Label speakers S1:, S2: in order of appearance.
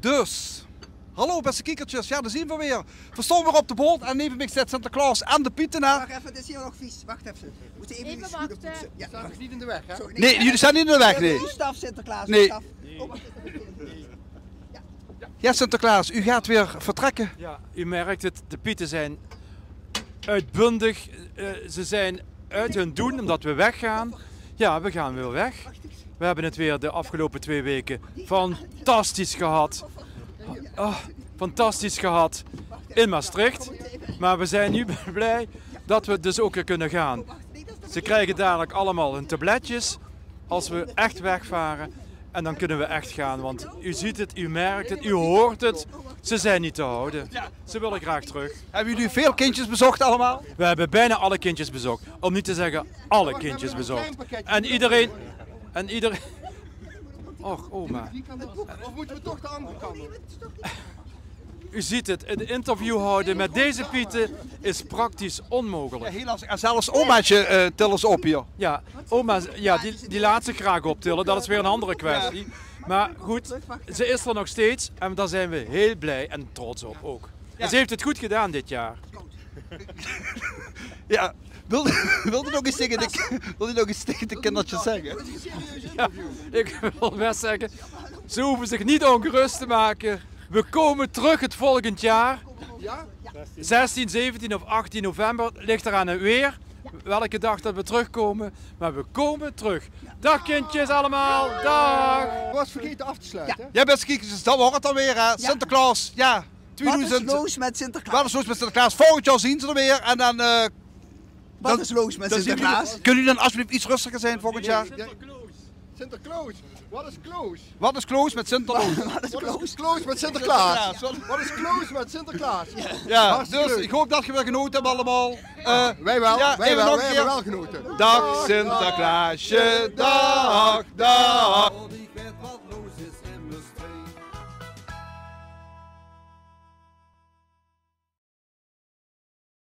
S1: Dus, hallo beste kiekertjes, ja daar zien we weer. We staan weer op de boot en neven mij zit Sinterklaas en de Pieten. hè.
S2: Wacht even, het is hier nog vies. Wacht even. We moeten even,
S3: Even wachten.
S2: Ja,
S4: Staat
S2: wacht.
S4: niet in de weg, hè?
S1: Nee, jullie zijn niet in de weg, nee.
S2: Staf Sinterklaas.
S1: Nee.
S2: Staf. Oh, wacht even.
S1: Ja Sinterklaas, u gaat weer vertrekken.
S5: Ja, u merkt het, de Pieten zijn uitbundig. eh, ze zijn uit hun doen omdat we weggaan. Ja, we gaan weer weg. We hebben het weer de afgelopen twee weken fantastisch gehad. Ah, fantastisch gehad in Maastricht. Maar we zijn nu blij dat we dus ook weer kunnen gaan. Ze krijgen dadelijk allemaal hun tabletjes als we echt wegvaren. En dan kunnen we echt gaan, want u ziet het, u merkt het, u hoort het. Ze zijn niet te houden. Ze willen graag terug.
S1: Hebben jullie veel kindjes bezocht allemaal?
S5: We hebben bijna alle kindjes bezocht. Om niet te zeggen alle kindjes bezocht. En iedereen... En iedereen... Och, oma.
S4: Of moeten we toch de andere kant op?
S5: U ziet het, een interview houden met deze Pieten is praktisch onmogelijk.
S1: En zelfs omaatje eh tillen ze op hier.
S5: Ja, oma, ja, die, die laat zich graag optillen, dat is weer een andere kwestie. Maar goed, ze is er nog steeds en daar zijn we heel blij en trots op ook. En ze heeft het goed gedaan dit jaar.
S1: Ja, wilde, wilde nog eens tegen de, wilde nog eens tegen de kindertjes zeggen?
S5: Ja, ik wil best zeggen, ze hoeven zich niet ongerust te maken. We komen terug het volgend jaar.
S4: Ja?
S5: 16, 17 of 18 november ligt eraan het weer. Welke dag dat we terugkomen. Maar we komen terug. Dag kindjes allemaal. Dag.
S4: Ik was vergeten af te sluiten.
S1: Ja, beste kiekertjes, dat wordt het dan weer hè. Sinterklaas, ja.
S2: Wat is
S1: 2000
S2: loos met Sinterklaas?
S1: Wat is los met Sinterklaas? Volgend jaar zien ze er weer en dan... eh,
S2: Wat
S1: dan-
S2: is loos met Sinterklaas?
S1: kunnen jullie dan alsjeblieft iets rustiger zijn volgend jaar?
S4: Sinterklaas. Wat is Kloos?
S1: Wat is close met Sinterklaas?
S2: Wat is
S4: Wat
S2: loos?
S4: is Kloos met Sinterklaas? Wat is Kloos met Sinterklaas?
S1: Ja, dus
S4: leuk.
S1: ik hoop dat je weer genoten hebt allemaal. Eh,
S4: Wij wel,
S1: Ja,
S4: wij wel, wij hebben wel genoten.
S1: dag Sinterklaasje, dag, dag.